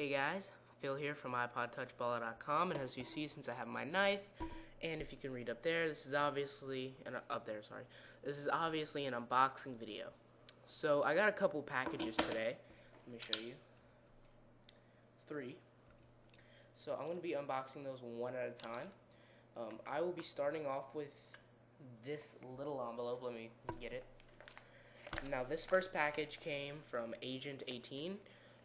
Hey guys, Phil here from iPodTouchBalla.com, and as you see, since I have my knife, and if you can read up there, this is obviously an up there. Sorry, this is obviously an unboxing video. So I got a couple packages today. Let me show you. Three. So I'm going to be unboxing those one at a time. Um, I will be starting off with this little envelope. Let me get it. Now this first package came from Agent 18.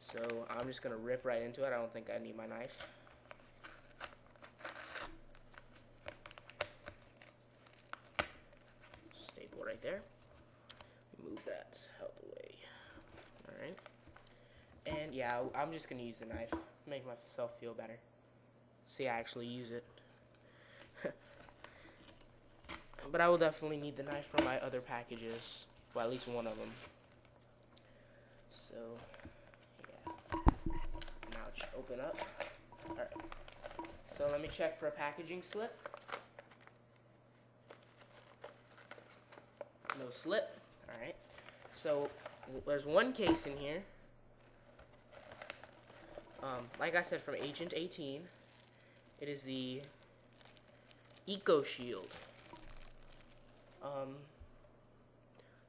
So I'm just going to rip right into it. I don't think I need my knife. Staple right there. Move that out the way. Alright. And yeah, I'm just going to use the knife. Make myself feel better. See, I actually use it. but I will definitely need the knife for my other packages. Well, at least one of them. So, open up. Alright. So let me check for a packaging slip. No slip. Alright. So there's one case in here. Um, like I said, from Agent 18. It is the Eco Shield. Um,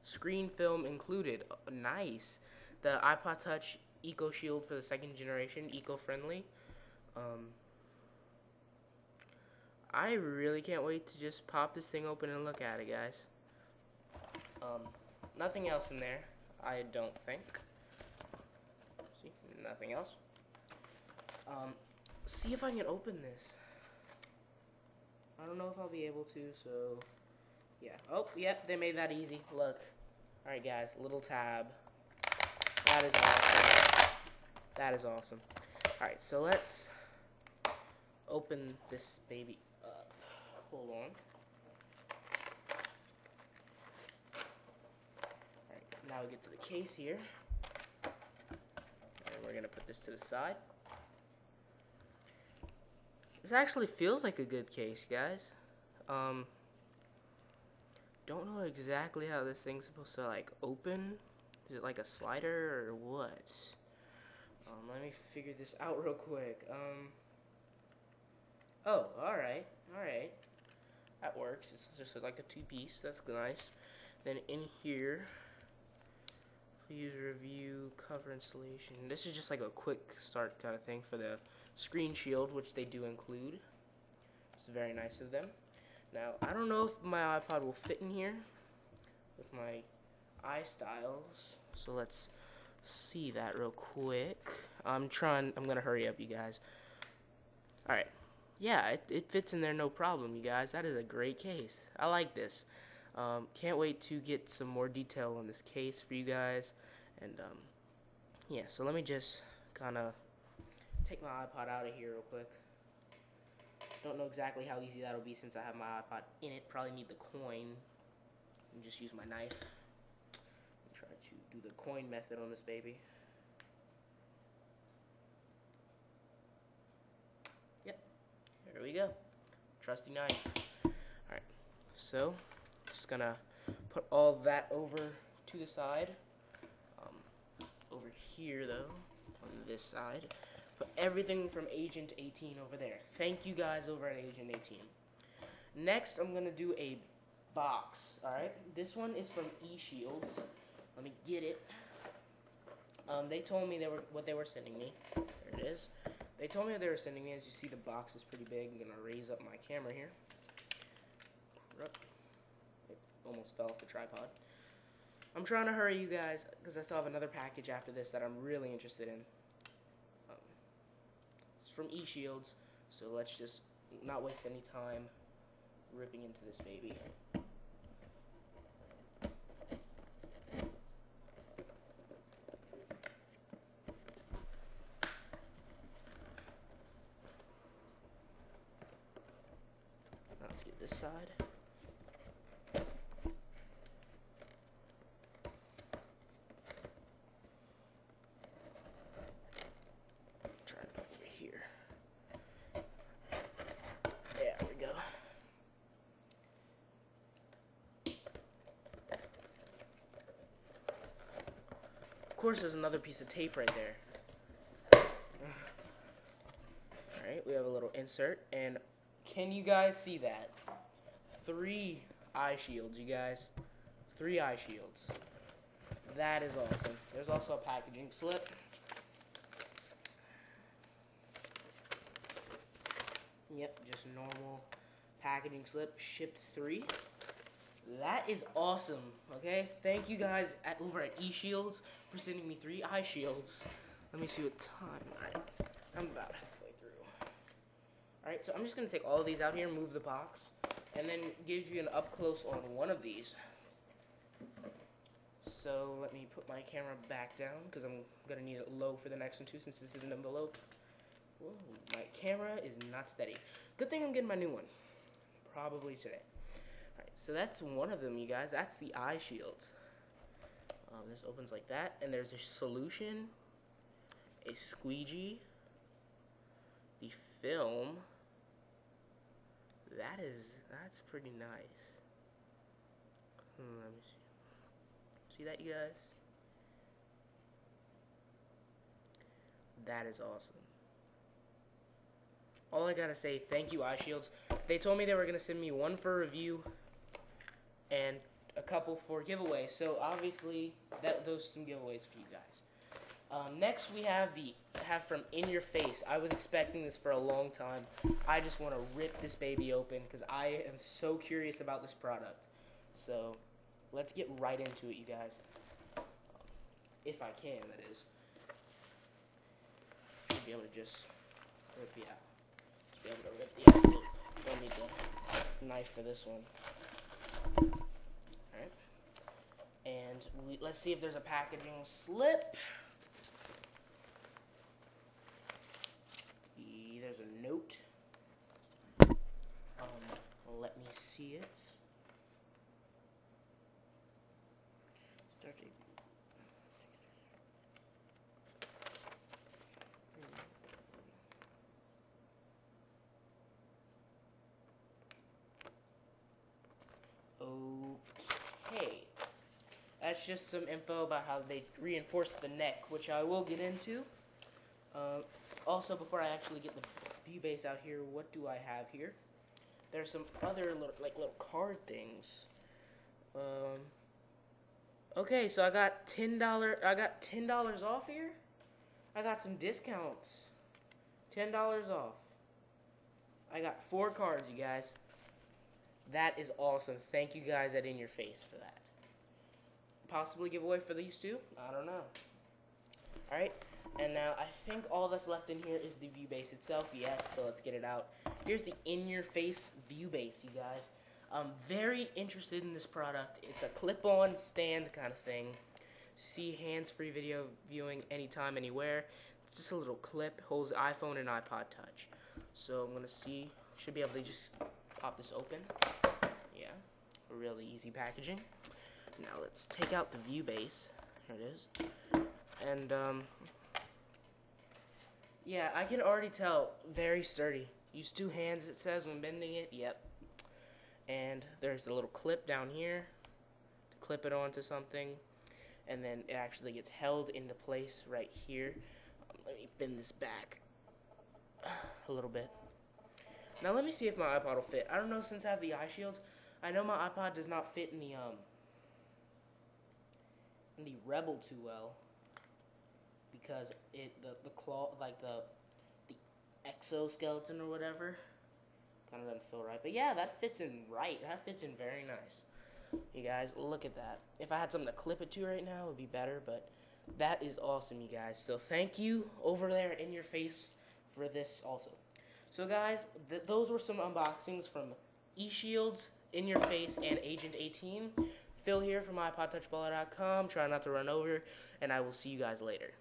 screen film included. nice. The iPod Touch Eco Shield for the second generation, eco-friendly. Um, I really can't wait to just pop this thing open and look at it, guys. Um, nothing else in there, I don't think. See, nothing else. Um, see if I can open this. I don't know if I'll be able to, so yeah. Oh, yep, they made that easy. Look. Alright, guys, little tab. That is awesome. That is awesome. Alright, so let's open this baby up. Hold on. Alright, now we get to the case here. And we're going to put this to the side. This actually feels like a good case, guys. Um, don't know exactly how this thing's supposed to, like, open is it like a slider or what? Um, let me figure this out real quick. Um, oh, alright, alright. That works. It's just like a two-piece. That's nice. Then in here, please review cover installation. This is just like a quick start kind of thing for the screen shield, which they do include. It's very nice of them. Now, I don't know if my iPod will fit in here with my iStyles. So let's see that real quick. I'm trying, I'm gonna hurry up, you guys. Alright. Yeah, it, it fits in there no problem, you guys. That is a great case. I like this. Um, can't wait to get some more detail on this case for you guys. And, um, yeah, so let me just kind of take my iPod out of here real quick. Don't know exactly how easy that'll be since I have my iPod in it. Probably need the coin. And just use my knife do the coin method on this baby. Yep, there we go. Trusty knife. Alright, so just gonna put all that over to the side. Um, over here though, on this side. Put everything from Agent 18 over there. Thank you guys over at Agent 18. Next, I'm gonna do a box. Alright, this one is from iShieldz. Let me get it. Um, they told me they were what they were sending me. There it is. They told me what they were sending me. As you see, the box is pretty big. I'm gonna raise up my camera here. It almost fell off the tripod. I'm trying to hurry you guys because I still have another package after this that I'm really interested in. Um, it's from iShieldz, so let's just not waste any time ripping into this baby. This side. Try it over here. There we go. Of course, there's another piece of tape right there. Alright, we have a little insert, and can you guys see that? Three eye shields, you guys. Three eye shields. That is awesome. There's also a packaging slip. Yep, just normal packaging slip. Shipped three. That is awesome. Okay, thank you guys at over at iShieldz for sending me three eye shields. Let me see what time I. I'm about. All right, so I'm just gonna take all these out here, move the box, and then give you an up close on one of these. So let me put my camera back down because I'm gonna need it low for the next one too, since this is an envelope. Whoa, my camera is not steady. Good thing I'm getting my new one. Probably today. Alright, so that's one of them, you guys. That's the eye shields. Um, this opens like that, and there's a solution, a squeegee, the film. That is, that's pretty nice. Hmm, let me see. See that, you guys? That is awesome all I gotta say, thank you, iShieldz. They told me they were gonna send me one for review and a couple for giveaway. So obviously, that those some giveaways for you guys. Um, next, we have the have from In Your Face. I was expecting this for a long time. I just want to rip this baby open because I am so curious about this product. So let's get right into it, you guys. Um, if I can, that is. Be able to just rip it out be able to rip the apple. Don't need the knife for this one. Alright. And we, let's see if there's a packaging slip. There's a note. Um, let me see it. Okay. That's just some info about how they reinforce the neck, which I will get into. Uh, also, before I actually get the view base out here, what do I have here? There's some other little, like little card things. Um, okay, so I got ten dollar. I got ten dollars off here. I got some discounts. Ten dollars off. I got four cards, you guys. That is awesome. Thank you guys at In Your Face for that. Possibly giveaway for these two? I don't know. Alright, and now I think all that's left in here is the view base itself. Yes, so let's get it out. Here's the In Your Face view base, you guys. I'm very interested in this product. It's a clip-on stand kind of thing. See hands-free video viewing anytime, anywhere. It's just a little clip, holds iPhone and iPod Touch. So I'm gonna see, should be able to just pop this open. Yeah, really easy packaging. Now let's take out the view base. Here it is. And, um, yeah, I can already tell, very sturdy. Use two hands, it says, when bending it. Yep. And there's a little clip down here to clip it onto something. And then it actually gets held into place right here. Um, let me bend this back a little bit. Now let me see if my iPod will fit. I don't know since I have the eye shields. I know my iPod does not fit in the um in the Rebel too well because it the the claw like the the exoskeleton or whatever kind of doesn't feel right. But yeah, that fits in right. That fits in very nice. You guys, look at that. If I had something to clip it to right now, it would be better. But that is awesome, you guys. So thank you over there in your face for this also. So guys, th those were some unboxings from iShieldz, In Your Face, and Agent 18. Phil here from iPodTouchBalla.com. Try not to run over, and I will see you guys later.